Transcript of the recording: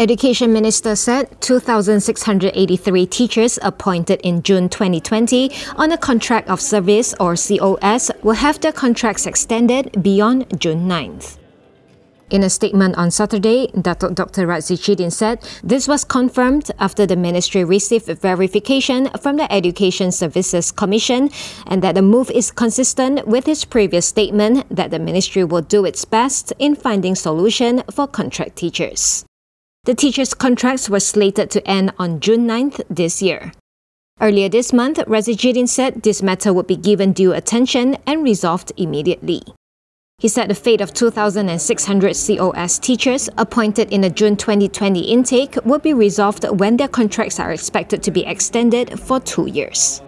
Education Minister said 2,683 teachers appointed in June 2020 on a contract of service or COS will have their contracts extended beyond June 9th. In a statement on Saturday, Dr. Radzi Jidin said this was confirmed after the ministry received verification from the Education Services Commission and that the move is consistent with his previous statement that the ministry will do its best in finding solution for contract teachers. The teachers' contracts were slated to end on June 9th this year. Earlier this month, Radzi Jidin said this matter would be given due attention and resolved immediately. He said the fate of 2,600 COS teachers appointed in the June 2020 intake will be resolved when their contracts are expected to be extended for two years.